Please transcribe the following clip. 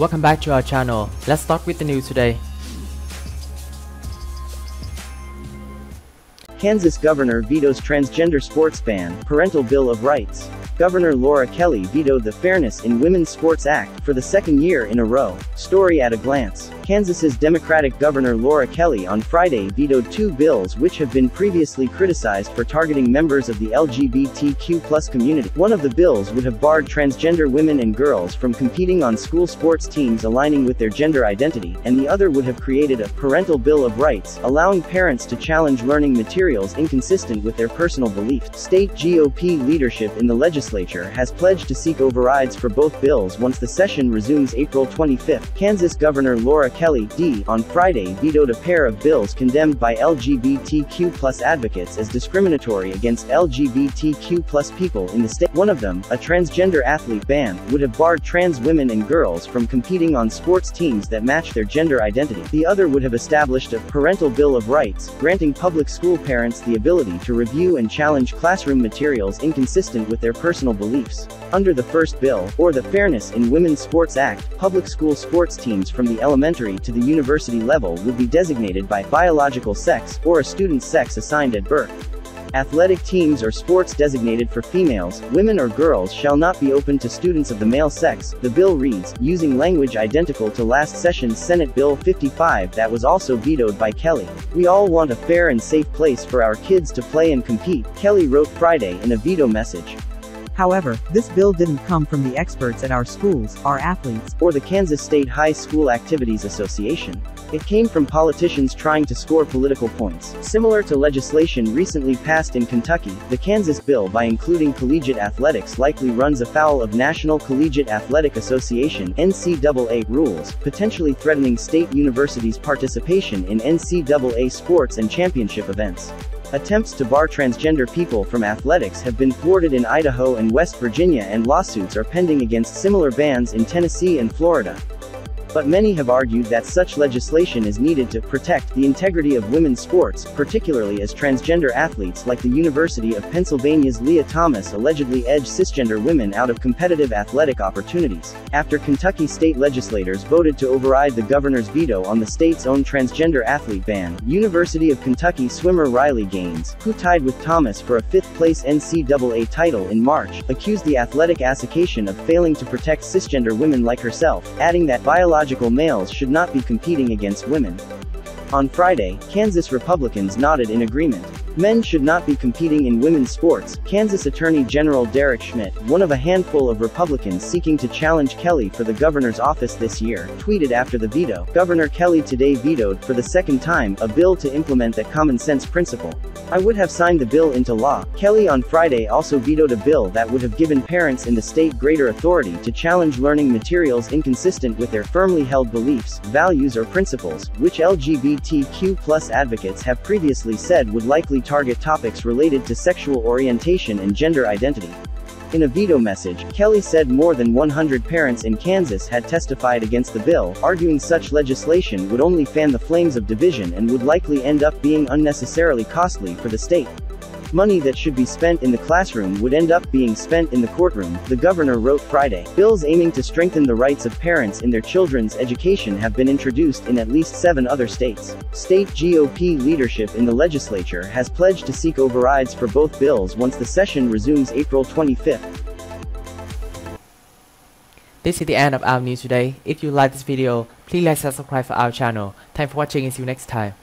welcome back to our channel. Let's start with the news today. Kansas governor vetoes transgender sports ban, parental bill of rights. Governor Laura Kelly vetoed the Fairness in Women's Sports Act for the second year in a row. Story at a glance. Kansas's Democratic Governor Laura Kelly on Friday vetoed two bills which have been previously criticized for targeting members of the LGBTQ community. One of the bills would have barred transgender women and girls from competing on school sports teams aligning with their gender identity, and the other would have created a parental bill of rights, allowing parents to challenge learning materials inconsistent with their personal beliefs. State GOP leadership in the legislature has pledged to seek overrides for both bills once the session resumes April 25. Kansas Governor Laura Kelly, D., on Friday vetoed a pair of bills condemned by LGBTQ advocates as discriminatory against LGBTQ people in the state. One of them, a transgender athlete ban, would have barred trans women and girls from competing on sports teams that match their gender identity. The other would have established a parental bill of rights, granting public school parents the ability to review and challenge classroom materials inconsistent with their personal beliefs. Under the first bill, or the Fairness in Women's Sports Act, public school sports teams from the elementary to the university level would be designated by biological sex, or a student's sex assigned at birth. Athletic teams or sports designated for females, women or girls shall not be open to students of the male sex, the bill reads, using language identical to last session's Senate Bill 55 that was also vetoed by Kelly. We all want a fair and safe place for our kids to play and compete, Kelly wrote Friday in a veto message. However, this bill didn't come from the experts at our schools, our athletes, or the Kansas State High School Activities Association. It came from politicians trying to score political points. Similar to legislation recently passed in Kentucky, the Kansas bill by including collegiate athletics likely runs afoul of National Collegiate Athletic Association NCAA rules, potentially threatening state universities' participation in NCAA sports and championship events. Attempts to bar transgender people from athletics have been thwarted in Idaho and West Virginia and lawsuits are pending against similar bans in Tennessee and Florida. But many have argued that such legislation is needed to protect the integrity of women's sports, particularly as transgender athletes like the University of Pennsylvania's Lia Thomas allegedly edge cisgender women out of competitive athletic opportunities. After Kentucky state legislators voted to override the governor's veto on the state's own transgender athlete ban, University of Kentucky swimmer Riley Gaines, who tied with Thomas for a fifth-place NCAA title in March, accused the athletic association of failing to protect cisgender women like herself, adding that biological biological males should not be competing against women. On Friday, Kansas Republicans nodded in agreement. Men should not be competing in women's sports, Kansas Attorney General Derek Schmidt, one of a handful of Republicans seeking to challenge Kelly for the governor's office this year, tweeted after the veto. Governor Kelly today vetoed, for the second time, a bill to implement that common sense principle. I would have signed the bill into law. Kelly on Friday also vetoed a bill that would have given parents in the state greater authority to challenge learning materials inconsistent with their firmly held beliefs, values or principles, which LGBTQ plus advocates have previously said would likely target topics related to sexual orientation and gender identity. In a veto message, Kelly said more than 100 parents in Kansas had testified against the bill, arguing such legislation would only fan the flames of division and would likely end up being unnecessarily costly for the state. Money that should be spent in the classroom would end up being spent in the courtroom, the governor wrote Friday. Bills aiming to strengthen the rights of parents in their children's education have been introduced in at least seven other states. State GOP leadership in the legislature has pledged to seek overrides for both bills once the session resumes April 25. This is the end of our news today. If you like this video, please like and subscribe for our channel. Thanks for watching and see you next time.